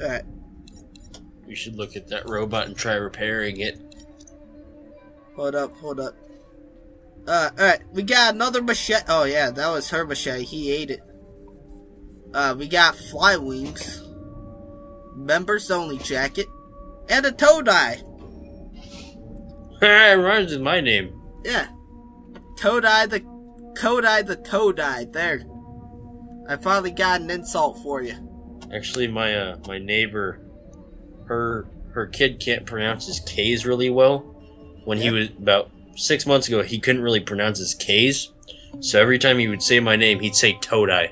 Alright. We should look at that robot and try repairing it. Hold up, hold up. Uh, alright, we got another machete. Oh, yeah, that was her machete. He ate it. Uh, we got fly wings, members only jacket, and a toe dye. it rhymes with my name. Yeah. Toe dye the, Kodai the toe dye. There. I finally got an insult for you. Actually, my uh, my neighbor, her her kid can't pronounce his K's really well. When he was about six months ago, he couldn't really pronounce his K's. So every time he would say my name, he'd say Todai.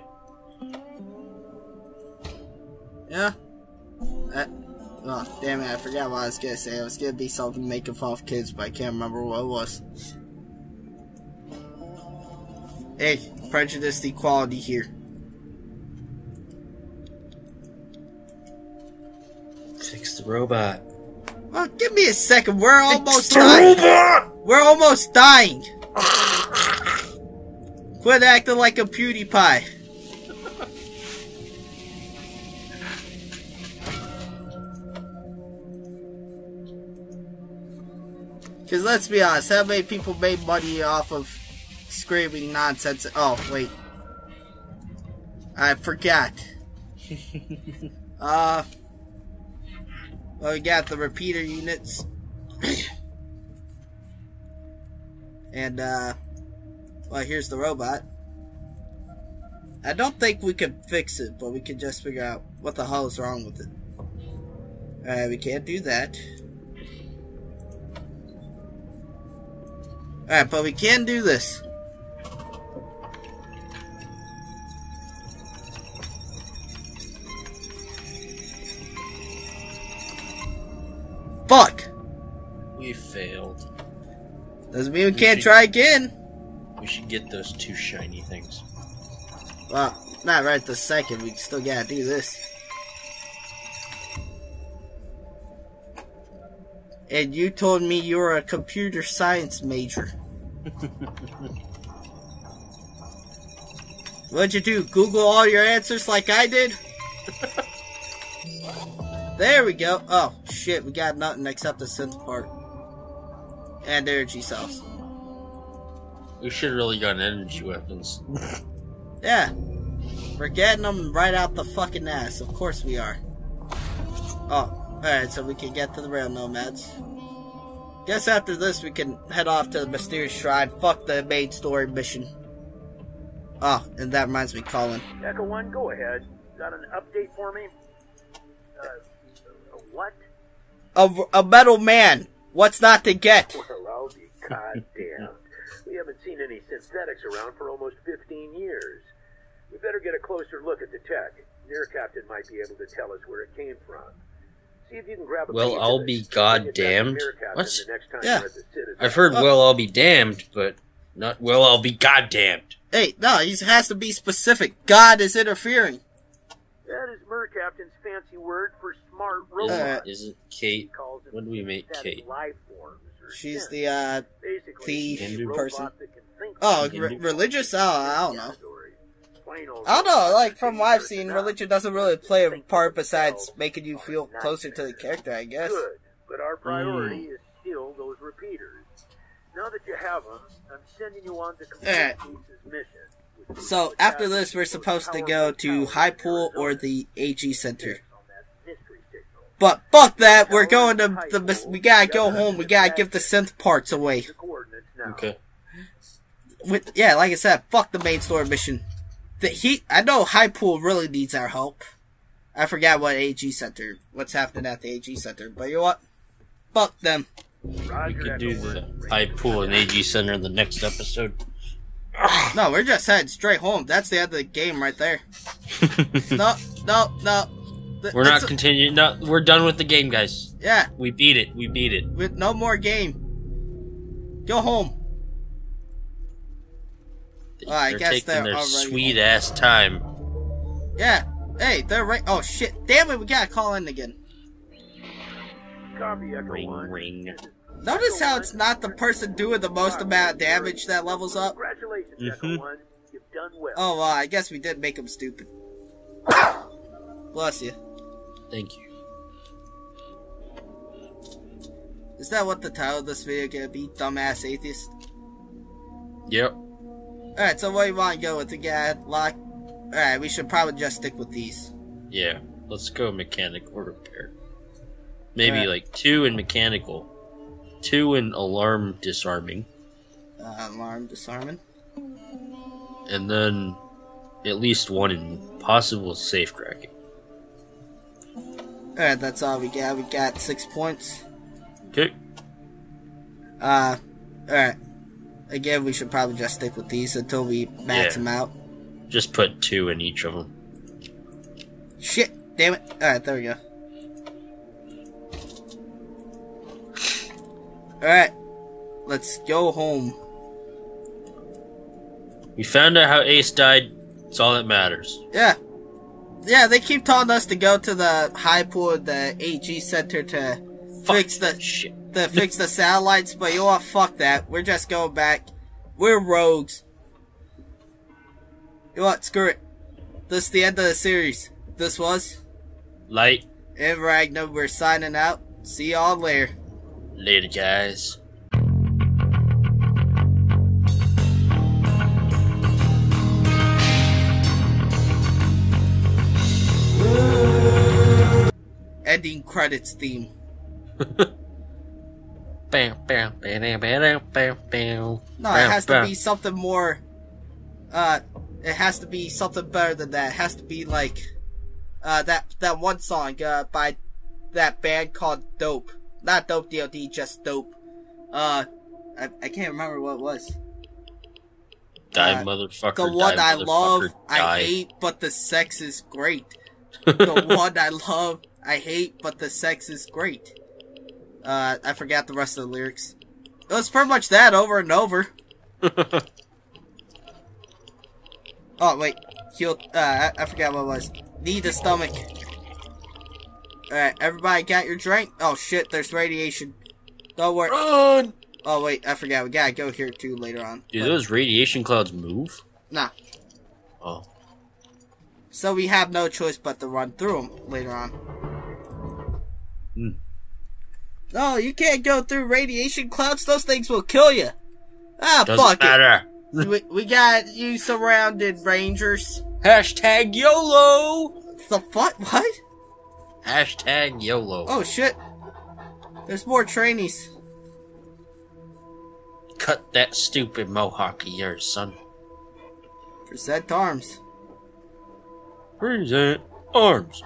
Yeah. Uh, oh, damn it, I forgot what I was gonna say. I was gonna be something making fun of kids, but I can't remember what it was. Hey, prejudice equality here. Robot. Well, give me a second. We're almost dying. We're almost dying. Quit acting like a PewDiePie. Because let's be honest, how many people made money off of screaming nonsense? Oh, wait. I forgot. uh, well, we got the repeater units. and, uh, well, here's the robot. I don't think we can fix it, but we can just figure out what the hell is wrong with it. Alright, we can't do that. Alright, but we can do this. We failed. Doesn't mean we We can't should- try again. We should get those two shiny things. Well, not right this second. We still gotta do this. And you told me you were a computer science major. What'd you do? Google all your answers like I did? there we go. Oh, shit. We got nothing except the synth part. And energy cells. We should really gotten energy weapons. Yeah. We're getting them right out the fucking ass. Of course we are. Oh, alright, so we can get to the rail nomads. Guess after this we can head off to the mysterious shrine. Fuck the main story mission. Oh, and that reminds me, Colin. Echo One, go ahead. Got an update for me? Uh, a what? A, a metal man. What's not to get? Well, I'll be goddamned. we haven't seen any synthetics around for almost 15 years. We better get a closer look at the tech. Near Captain might be able to tell us where it came from. See if you can grab a Well, piece of I'll be Bring it goddamned. Near Captain What? the next time Yeah. the I've heard Oh. well I'll be damned, but not well I'll be goddamned. Hey, no, he has to be specific. God is interfering. That is Mer Captain's fancy word for smart Isn't, robot. Uh, isn't He Kate calls them when do we make Kate? life She's synths. the, uh, thief Hindu person. that can think oh, Hindu. re- religious? Oh, I don't know. I don't know, like, from what I've seen, religion doesn't really play a part besides making you feel closer to the character, I guess. Good, but our priority Hmm. is still those repeaters. Now that you have them, I'm sending you on to complete Alright. Ace's mission. So after this, we're supposed to go to towers High Pool or the AG Center. On that mystery signal. But fuck that, we're going to the. We gotta go home. We gotta give the synth parts away. The coordinates now. Okay. With yeah, like I said, fuck the main story mission. The he, I know High Pool really needs our help. I forgot what AG Center, what's happening at the AG Center, but you know what? Fuck them. Roger, We could do the One. high pool and AG Center in the next episode. No, we're just heading straight home. That's the end of the game right there. No, no, no. Th- we're not continuing. No, we're done with the game, guys. Yeah, We beat it. We beat it. with no more game. Go home. Well, I they're guess taking they're their already sweet ass time. Yeah. Hey, they're right. Oh shit! Damn it, we gotta call in again. Copy, Echo Ring, One. ring. Notice how it's not the person doing the most amount of damage that levels up. Congratulations, Echo Mhm. One. You've done well. Oh, well, I guess we did make him stupid. Bless you. Thank you. Is that what the title of this video gonna be? Dumbass atheist. Yep. All right. So what do you want to go with? The guy lock. All right. We should probably just stick with these. Yeah. Let's go mechanic mechanical repair. Maybe Alright. like two in mechanical, two in alarm disarming, Uh, alarm disarming. and then at least one in possible safe cracking. All right. That's all we got. We got six points. Okay. Uh, alright. Again, we should probably just stick with these until we max Yeah. them out. Just put two in each of them. Shit! Damn it. Alright, there we go. Alright. Let's go home. We found out how Ace died. It's all that matters. Yeah. Yeah, they keep telling us to go to the high pool, the AG center to fix the Shit. to fix the satellites, but you know what? Fuck that. We're just going back. We're rogues. You know what? Screw it. This is the end of the series. This was Light. and Ragnar. We're signing out. See y'all later. Later, guys. Credits theme. Bam, bam, bam, bam, bam, bam, bam. No, it has to be something more. Uh, it has to be something better than that. It has to be like, uh, that that one song uh by that band called Dope. Not Dope DOD, just Dope. Uh, I, I can't remember what it was. Die, uh, motherfucker. The one die, I love, motherfucker, I hate, but the sex is great. The one I love, I hate, but the sex is great. Uh, I forgot the rest of the lyrics. It was pretty much that over and over. Oh wait, heal. Uh, I, I forgot what it was. Need a stomach. All right, everybody got your drink. Oh shit, there's radiation. Don't worry. Run! Oh wait, I forgot. We gotta go here too later on. Do But- those radiation clouds move? Nah. Oh. So we have no choice but to run through them later on. Hmm. No, you can't go through radiation clouds. Those things will kill you. Ah, Doesn't fuck matter. it. We, we got you surrounded, Rangers. Hashtag YOLO! The fuck? What? Hashtag YOLO. Oh shit. There's more trainees. Cut that stupid mohawk of yours, son. Present arms. Present arms.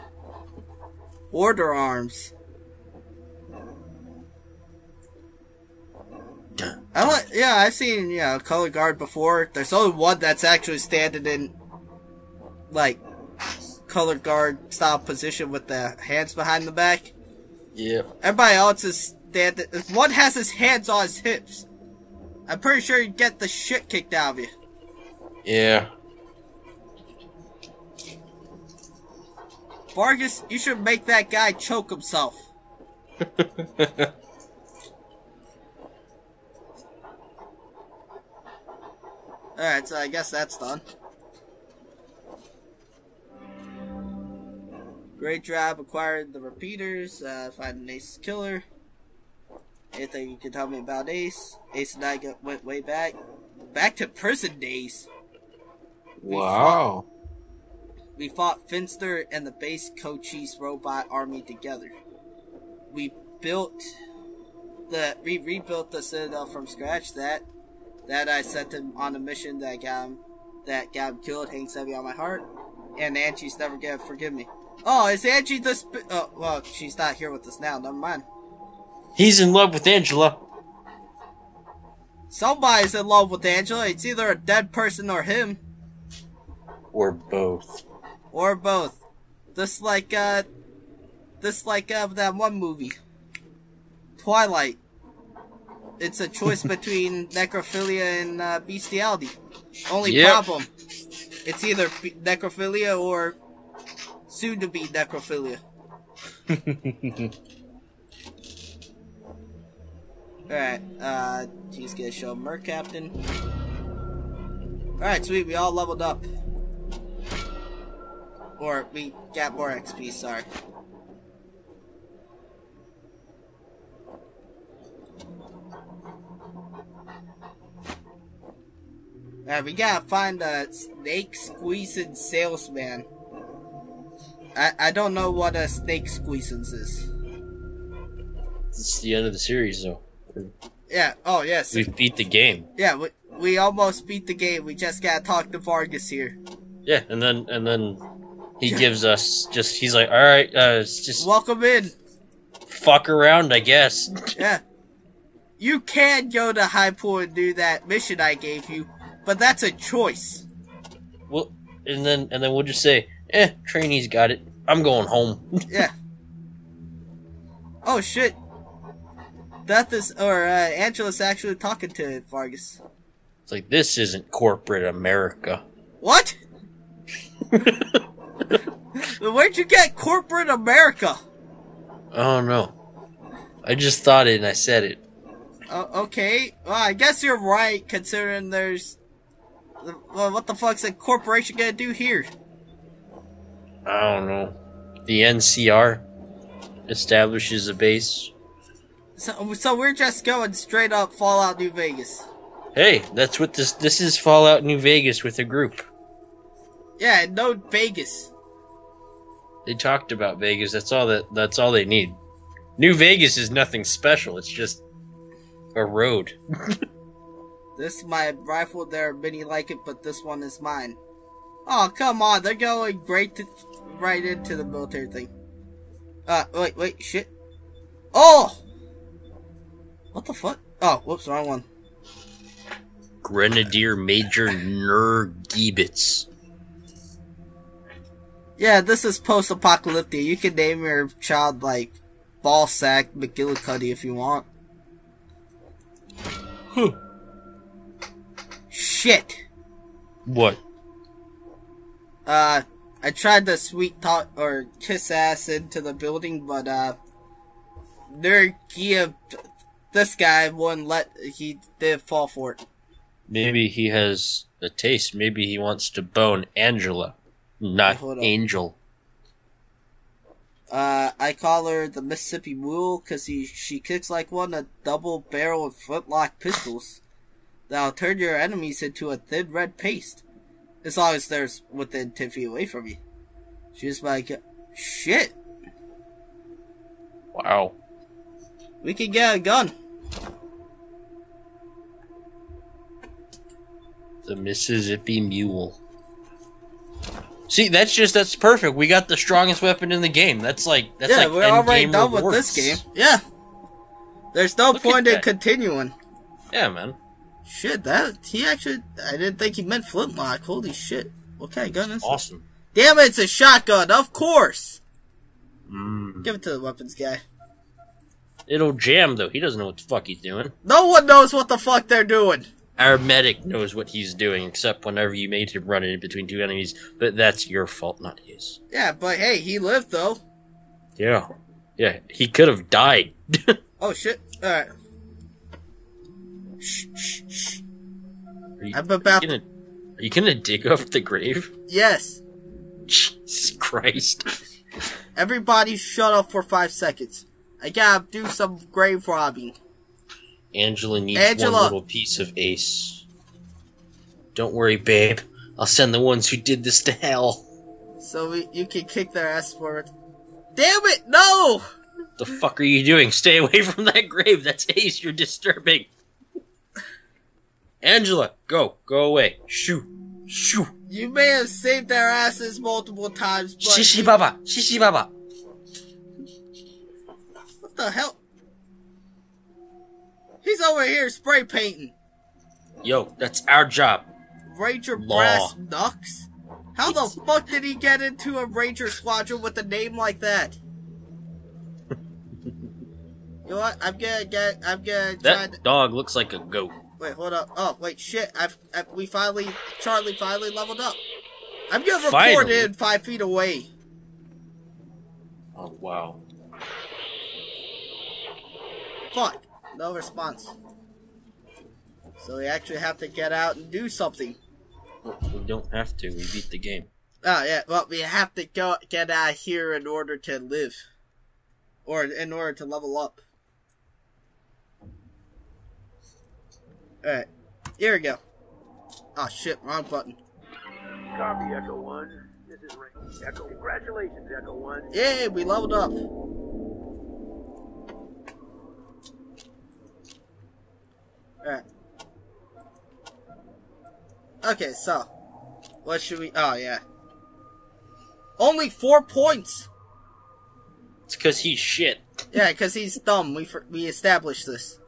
Order arms. Dun. I like, yeah, I've seen, you know, color guard before. There's only one that's actually standing in, like, color guard style position with the hands behind the back. Yeah. Everybody else is standing. One has his hands on his hips. I'm pretty sure you'd get the shit kicked out of you. Yeah. Vargas, you should make that guy choke himself. Alright, so I guess that's done. Great job acquired the repeaters, uh, finding Ace's killer. Anything you can tell me about Ace? Ace and I got, went way back. Back to prison days. We wow. We fought Finster and the base Cochise robot army together. We built the we rebuilt the citadel from scratch. That that I sent him on a mission that got him that got him killed. Hangs heavy on my heart. And Angie's never gonna forgive me. Oh, is Angie the? Sp- oh, well, she's not here with us now. Never mind. He's in love with Angela. Somebody's in love with Angela. It's either a dead person or him, Or both. or both. Just like uh, just like uh, that one movie, Twilight. It's a choice between necrophilia and uh, bestiality. Only Yep. problem, it's either necrophilia or soon to be necrophilia. Alright, uh, he's gonna show Merc Captain. Alright, sweet, we all leveled up. Or, we got more XP, sorry. Alright, we gotta find a snake squeezing salesman. I, I don't know what a snake squeezing is. It's the end of the series, though. Yeah, oh yes. We beat the game. Yeah, we, we almost beat the game. We just gotta talk to Vargas here. Yeah, and then and then he gives us just he's like, all right, uh, just Welcome in. fuck around, I guess. Yeah. You can go to High Pool and do that mission I gave you, but that's a choice. well, and then and then we'll just say, eh, trainee's got it. I'm going home. Yeah. oh shit. Death is or uh, Angela's actually talking to Vargas. it's like this isn't corporate America. What? Where'd you get corporate America? Oh no, I just thought it and I said it. Uh, okay, well I guess you're right considering there's. Well, what the fuck's a corporation gonna do here? I don't know. The NCR establishes a base. So, so we're just going straight up Fallout New Vegas. Hey, that's what this this is Fallout New Vegas with a group. Yeah, no Vegas. They talked about Vegas. That's all that that's all they need. New Vegas is nothing special. It's just a road. This is my rifle. There are many like it, but this one is mine. Oh, come on. They're going right to, right into the military thing. Uh, wait, wait, shit. Oh! What the fuck? Oh, whoops, wrong one. Grenadier Major Nergibitz. Yeah, this is post-apocalyptic. You can name your child, like, Ballsack McGillicuddy if you want. Shit! What? Uh, I tried to sweet talk or kiss ass into the building, but uh, Nergia, this guy wouldn't let. He did fall for it. Maybe he has a taste. Maybe he wants to bone Angela, not. Angel. Uh, I call her the Mississippi Mule because he she kicks like one a double barrel of flintlock pistols that'll turn your enemies into a thin red paste, as long as they're within ten feet away from you. She's like, shit, Wow. we can get a gun. The Mississippi Mule. See, that's just that's perfect. We got the strongest weapon in the game. That's like that's yeah, like we're already game done with this game. Yeah. There's no Look point in continuing. Yeah, man. Shit, that he actually I didn't think he meant flintlock. Holy shit. What kind of gun is this? Awesome. Damn it, it's a shotgun, of course. Mm. Give it to the weapons guy. It'll jam though. He doesn't know what the fuck he's doing. No one knows what the fuck they're doing. Our medic knows what he's doing, except whenever you made him run in between two enemies. But that's your fault, not his. Yeah, but hey, he lived though. Yeah. Yeah, he could have died. Oh shit. Alright. Shh, shh, shh. Are you, I'm about gonna, are you gonna dig up the grave? Yes. Jesus Christ. Everybody shut up for five seconds. I gotta do some grave robbing. Angela needs Angela. one little piece of ace. Don't worry, babe. I'll send the ones who did this to hell. So we, you can kick their ass for it. Damn it, no! The fuck are you doing? Stay away from that grave. That's ace. You're disturbing. Angela, go. Go away. Shoo. Shoo. You may have saved their asses multiple times, but Shishi baba. Shishi baba. what the hell? He's over here spray painting. Yo, that's our job. Ranger Law. Brass Knucks? How the fuck did he get into a Ranger squadron with a name like that? you know what? I'm gonna get. I'm gonna. That dog looks like a goat. Wait, hold up. Oh, wait, shit! I've, i we finally. Charlie finally leveled up. I'm gonna record Finally? it five feet away. Oh wow. Fuck. No response. So we actually have to get out and do something. We don't have to. We beat the game. Oh yeah, well we have to go get out of here in order to live, or in order to level up. All right, here we go. Oh shit, wrong button. Copy, Echo 1. This is Ring. Echo, congratulations, Echo 1. Yay, we leveled up. Alright. Okay, so. What should we. Oh, yeah. Only four points! It's because he's shit. Yeah, because he's dumb. We, for, we established this.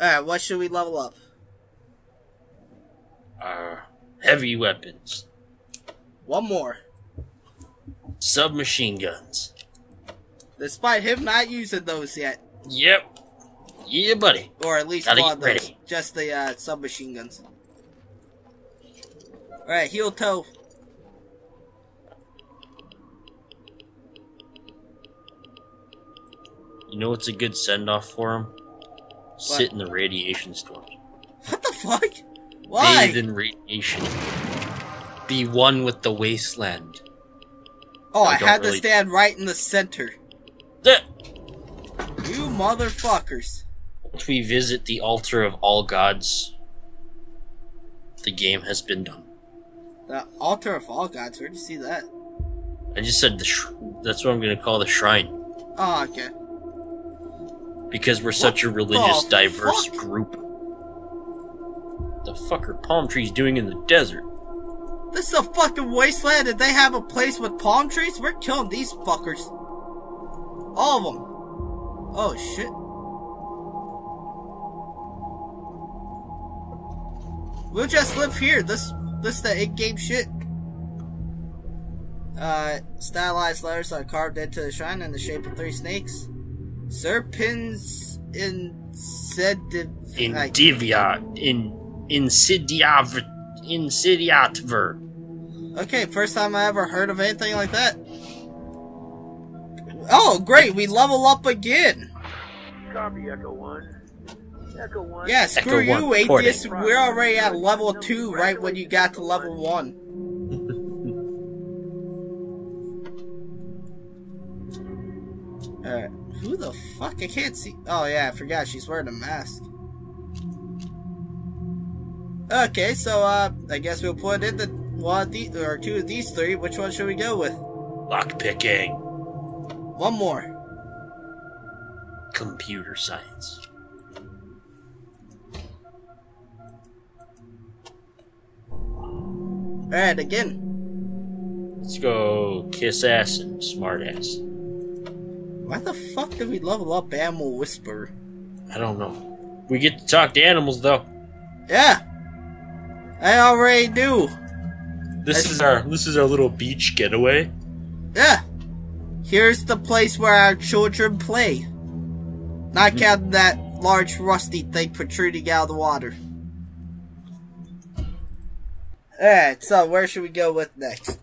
Alright, what should we level up? Uh, heavy weapons, One more. submachine guns. Despite him not using those yet. Yep. Yeah, buddy. Or at least Gotta one of those. ready. Just the uh, submachine guns. Alright, heel toe. You know what's a good send off for him? Sit in the radiation storm. What the fuck? Why? Bathe in radiation. Be one with the wasteland. oh, I I, had to stand right in the center. That You motherfuckers. once we visit the altar of all gods, the game has been done. The altar of all gods. Where'd you see that? I just said the that's what I'm gonna call the shrine Oh, okay. because we're such a religious, diverse fuck? group. The fuck are palm trees doing in the desert? This is a fucking wasteland and they have a place with palm trees? We're killing these fuckers. All of them. Oh, shit. We'll just live here. This, this the in-game shit. Uh, stylized letters are carved into the shrine in the shape of three snakes. Serpens insidiv... In like- Divya, in Insidiav, Insidiatver. Okay, first time I ever heard of anything like that. Oh, great, we level up again. Copy, Echo 1. Echo 1. Yeah, screw Echo you, one, report atheist. it. We're already at level 2 right when you got to level 1. Alright, uh, who the fuck? I can't see. Oh, yeah, I forgot she's wearing a mask. Okay, so, uh, I guess we'll put in the one of the, or two of these three. Which one should we go with? Lockpicking. One more. Computer science. Alright, again. Let's go kiss ass and smart ass. Why the fuck did we level up Animal Whisper? I don't know. We get to talk to animals though. Yeah! I already do! This I- is our this is our little beach getaway. Yeah! Here's the place where our children play. Not counting that large rusty thing protruding out of the water. Alright, so where should we go with next?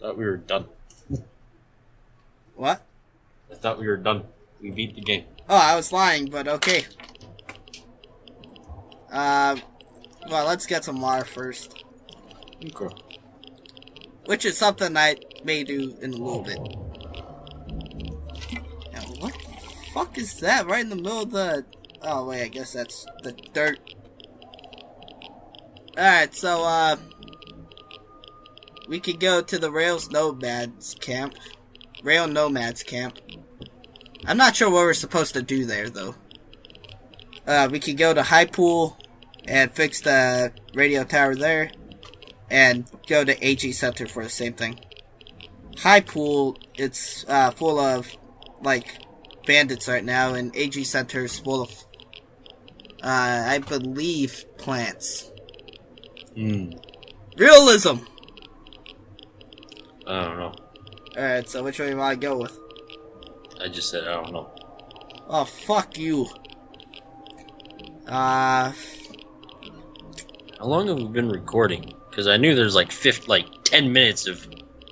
Thought we were done. What? I thought we were done. We beat the game. Oh, I was lying, but okay. Uh, well, let's get some water first. Okay. Which is something I may do in a little bit. Now, what the fuck is that right in the middle of the... Oh, wait, I guess that's the dirt. Alright, so, uh... We could go to the Rails Nomads camp. Rail Nomads camp. I'm not sure what we're supposed to do there, though. Uh, we could go to High Pool and fix the radio tower there and go to AG Center for the same thing. High Pool, it's uh, full of like bandits right now, and AG Center is full of, uh, I believe, plants. Hmm. Realism. I don't know. All right, so which one do you want to go with? I just said I don't know. Oh, fuck you. Uh, How long have we been recording? Because I knew there's like fifth, like ten minutes of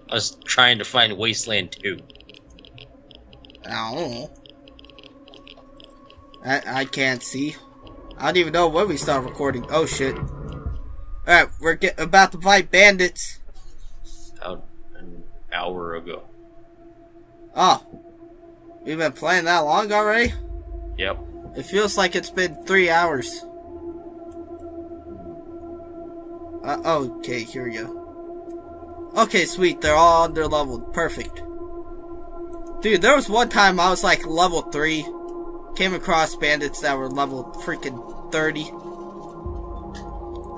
us trying to find Wasteland Two. I don't know. I, I can't see. I don't even know when we start recording. Oh shit. Alright, we're get, about to fight bandits. About an hour ago. Oh. We've been playing that long already? Yep. It feels like it's been three hours. Uh, okay, here we go. Okay, sweet. They're all under leveled. Perfect. Dude, there was one time I was like level 3. Came across bandits that were level freaking 30.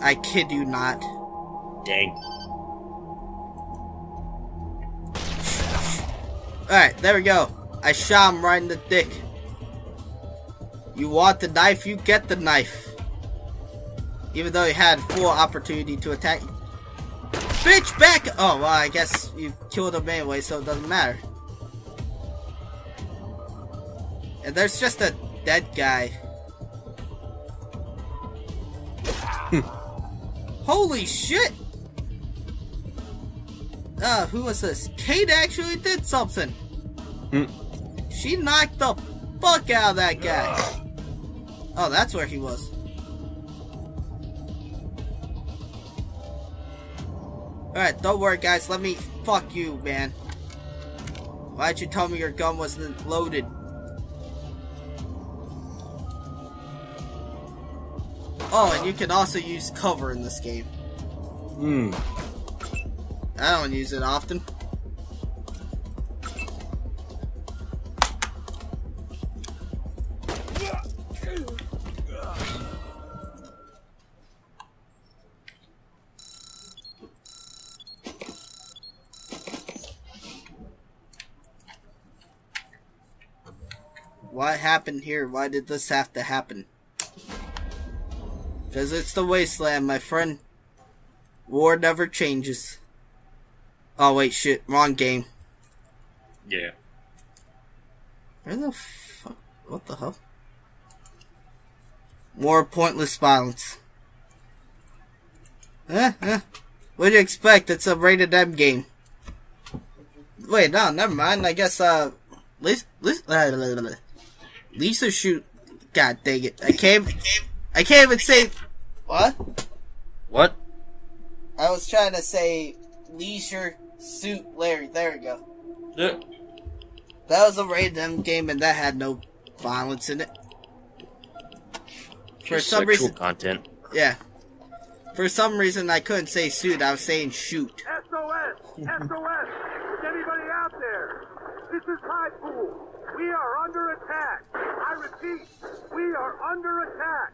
I kid you not. Dang. Alright, there we go. I shot him right in the dick. You want the knife, you get the knife. Even though he had full opportunity to attack. Bitch, back! Oh, well, I guess you killed him anyway, so it doesn't matter. And there's just a dead guy. Holy shit! Uh, who was this? Kate actually did something. Hmm. She knocked the fuck out of that guy. Oh, that's where he was. Alright, don't worry guys, let me fuck you, man. Why'd you tell me your gun wasn't loaded? Oh, and you can also use cover in this game. Hmm. I don't use it often. Happened here? Why did this have to happen? Because it's the wasteland, my friend. War never changes. Oh wait, shit, wrong game. Yeah. Where the fuck? What the hell? More pointless violence. Eh, eh. What do you expect? It's a rated M game. Wait, no, never mind. I guess, uh, Lisa, Lisa, Lisa shoot. God dang it. I can't, I can't even say, what? What? I was trying to say Leisure Suit Larry. There we go. Yeah. That was a rated M game and that had no violence in it. For Just some reason, content. yeah. For some reason, I couldn't say suit. I was saying shoot. SOS! SOS! Is anybody out there? This is High Pool. We are under attack. I we are under attack.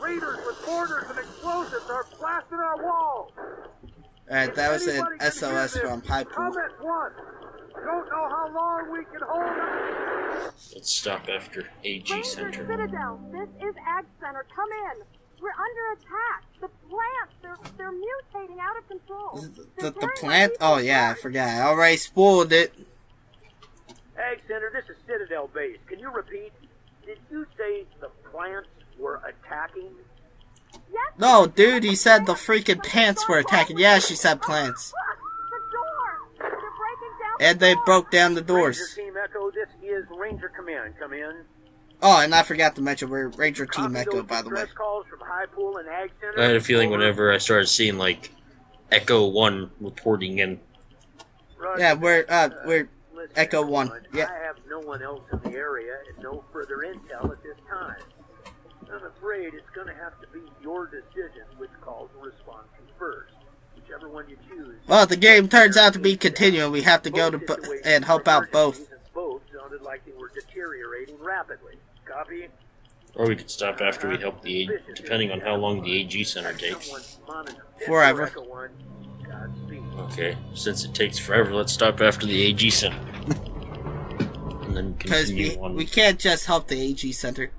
Raiders with mortars and explosives are blasting our walls. Alright, that was an Anybody SOS this, from High Come Pool. at once. Don't know how long we can hold them. Let's stop after AG Ranger Center. Citadel, this is Ag Center. Come in. We're under attack. The plants, they're they're mutating out of control. The, They're the plant? Oh yeah, I forgot. I already spoiled it. Ag Center, this is Citadel Base. Can you repeat? Did you say the plants were attacking? Yes, No, dude, he said the freaking But pants were attacking. Yeah, she said plants. The door. They're breaking down. And they broke down the Ranger doors. Team Echo, this is Ranger Command. Come in. Oh, and I forgot to mention we're Ranger Team Echo, by the way. calls from High Pool and Ag Center. I had a feeling whenever I started seeing like Echo One reporting in. Yeah, we're uh, we're Listen, Echo One. Yeah. I have no one else in the area and no further intel at this time. I'm afraid it's going to have to be your decision which call to respond to first. Whichever one you choose. well. The game turns out to be continuing. We have to go to Both bo- situations and help out both. emergencies, Both sounded like they were deteriorating rapidly. Copy? Or we could stop after we help the A depending on how long the AG Center takes. Someone's monitoring. Forever. Echo One, Godspeed. Okay, since it takes forever, let's stop after the AG Center. and then Because continue we on. we can't just help the AG Center.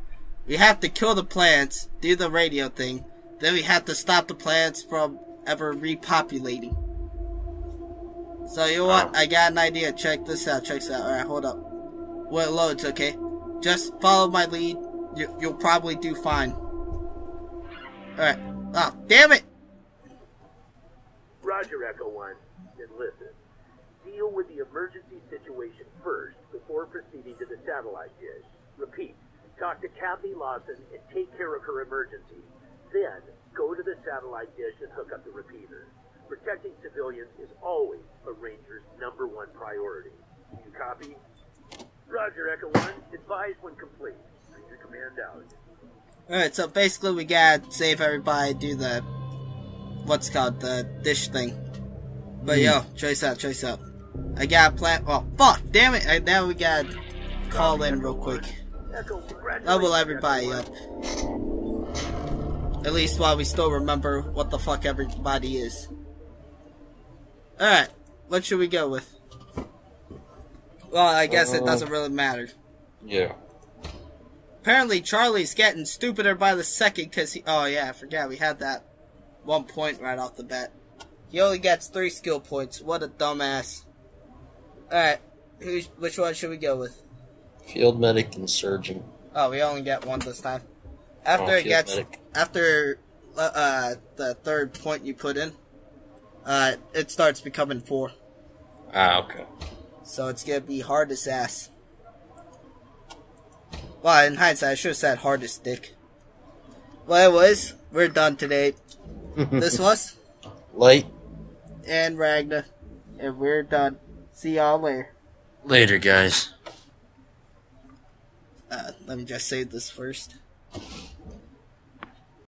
We have to kill the plants, do the radio thing, then we have to stop the plants from ever repopulating. So you know what? Oh. I got an idea. Check this out. Check this out. All right, hold up. Well, it loads. Okay, just follow my lead. You, you'll probably do fine. All right. Oh, damn it! Roger, Echo One. Then listen. Deal with the emergency situation first before proceeding to the satellite dish. Repeat. Talk to Kathy Lawson and take care of her emergency. Then go to the satellite dish and hook up the repeater. Protecting civilians is always a ranger's number one priority. You copy? Roger, Echo One. Advise when complete. Ranger Command out. All right. So basically, we gotta save everybody. Do the what's called the dish thing. But yo, choice out, choice out. I got a plan. Oh fuck, damn it! I, now we got call in real quick. Level everybody up. At least while we still remember what the fuck everybody is. Alright, what should we go with? Well, I guess it Uh, doesn't really matter. Yeah. Apparently, Charlie's getting stupider by the second because he. Oh, yeah, I forgot we had that one point right off the bat. He only gets three skill points. What a dumbass. Alright, which one should we go with? Field medic and surgeon. Oh, we only get one this time. After Oh, it gets medic. after uh, uh, the third point you put in, uh, it starts becoming four. Ah, okay. So it's gonna be hardest ass. Well, in hindsight, I should have said hardest dick. Well, anyways, we're done today. this was Light. and Ragnar, and we're done. See y'all later. Later, guys. Uh, let me just save this first.